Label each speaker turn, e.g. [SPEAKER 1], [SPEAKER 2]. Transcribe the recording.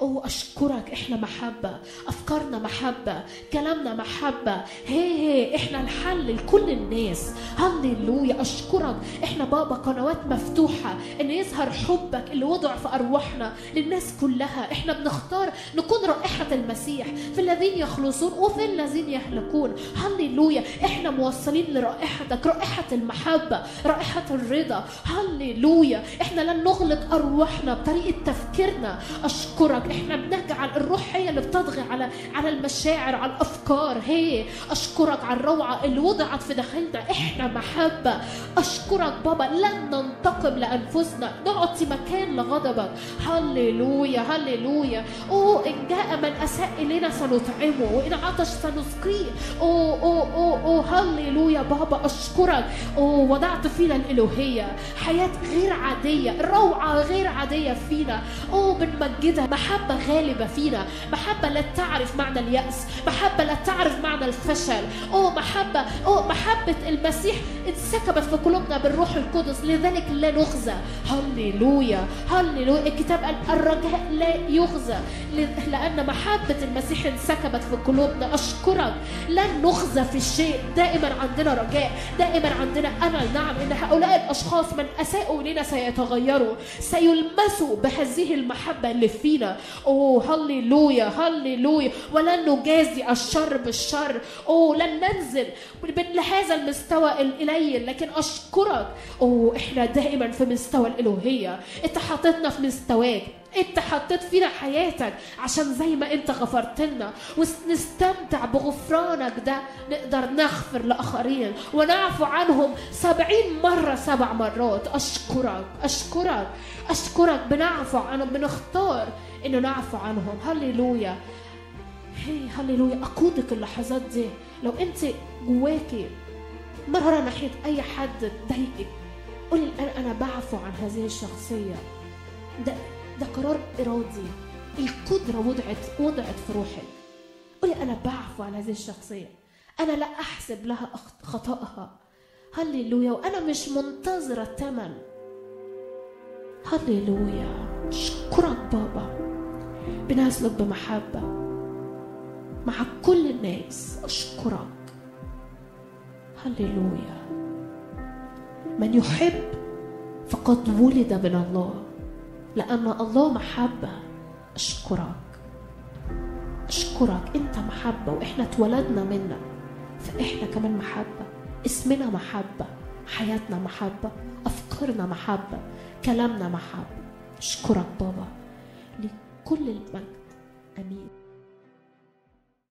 [SPEAKER 1] اوه أشكرك. إحنا محبة. أفكارنا محبة. كلامنا محبة. هي هي. إحنا الحل لكل الناس. هللويا. أشكرك. إحنا بابا قنوات مفتوحة. إن يظهر حبك اللي وضع في أرواحنا للناس كلها. إحنا بنختار نكون رائحة المسيح في الذين يخلصون وفي الذين يهلكون. هللويا. إحنا موصلين لرائحتك. رائحة المحبة. رائحة الرضا. هللويا. إحنا لن نغلق أرواحنا بطريقة تفكيرنا. أشكرك. إحنا بنجعل الروح هي اللي بتطغي على على المشاعر على الأفكار. هي أشكرك على الروعة اللي وضعت في داخلنا. إحنا محبة. أشكرك بابا. لن ننتقم لأنفسنا. نعطي مكان لغضبك. هللويا هللويا. أوه إن جاء من أساء إلينا سنطعمه. وإن عطش سنسقيه. أوه أوه أوه أوه. هللويا. بابا أشكرك. أوه وضعت فينا الالوهيه حياة غير عادية روعة غير عادية فينا. أوه بنمجدها محبة غالبة فينا. محبة لا تعرف معنى اليأس. محبة لا تعرف معنى الفشل. أوه محبة أوه محبة المسيح انسكبت في قلوبنا بالروح القدس. لذلك لا نخزى هللويا هللويا. الكتاب قال الرجاء لا يخزى ل- لأن محبة المسيح انسكبت في قلوبنا. أشكرك. لن نخزى في الشيء دائما عندنا رجاء. دائما عندنا أمل. نعم إن هؤلاء الأشخاص من أساءوا إلينا سيتغيروا. سيلمسوا بهذه المحبة اللي فينا. أوه هللويا هللويا. ولن نجازي الشر بالشر. أوه لن ننزل لهذا المستوى القليل لكن أشكرك. أوه إحنا دائما في مستوى الالوهيه انت حاططنا في مستواك. انت حطيت فينا حياتك عشان زي ما انت غفرت لنا. ونستمتع بغفرانك ده نقدر نغفر لآخرين ونعفو عنهم سبعين مرة سبع مرات. أشكرك أشكرك أشكرك بنعفو عنهم بنختار إنه نعفو عنهم. هللويا. هي هللويا. أقودك اللحظات دي. لو أنت جواكي مرة ناحية أي حد ضايقك قولي الآن أنا بعفو عن هذه الشخصية. ده ده قرار إرادي. القدرة وضعت وضعت في روحك قولي أنا بعفو عن هذه الشخصية. أنا لا أحسب لها خطأها. هللويا وأنا مش منتظرة الثمن هللويا. أشكرك بابا. بنسلك بمحبة مع كل الناس أشكرك. هللويا. من يحب فقد ولد من الله. لأن الله محبة. أشكرك. أشكرك. أنت محبة وإحنا اتولدنا منك. فإحنا كمان محبة. اسمنا محبة. حياتنا محبة. أفكارنا محبة. كلامنا محبة. أشكرك بابا. لكل المجد آمين.